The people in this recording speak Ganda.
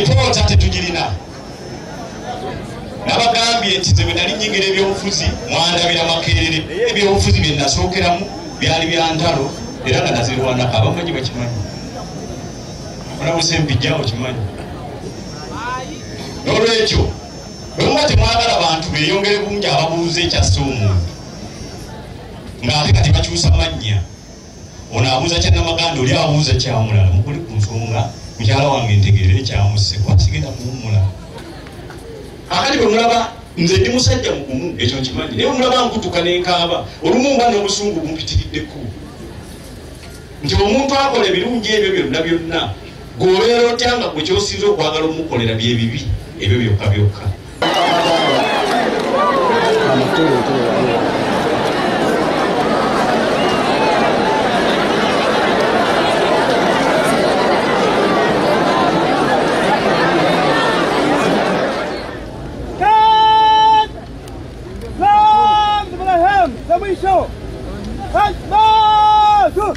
alipoota tetugirina nabagambye nti ze bwe nali nyingira ebyobufuzi mwandabira makerere. Ebyobufuzi bye nasookeramu byali bya ntalo era nga nazirwanako abamanyi bakimanyi? Olabusempijawo kimanyi? N'olwekyo bwemuba temwagala bantu beeyongere bungi ababuuza ekyasse omuntu ng'ate kati bakyusa mannya. Ono abuuza kyannamaganda oli abuuza kyamulala mukuli ku nsonga wange ntegeere ekyamuse kwasigenda kuwumula akati bwe mulaba nze ndi musajja mugumu ekyo nkimanyi naye mulaba nkutuka nenkaaba olumu mba n'obusungu bumpitiriddeko nti omuntu akola ebirungi ebyo byonna byonna gweobeera otya nga gwe kyosinza okwagala omukolera byebibi ebyo byokka byokka mwisho Allahu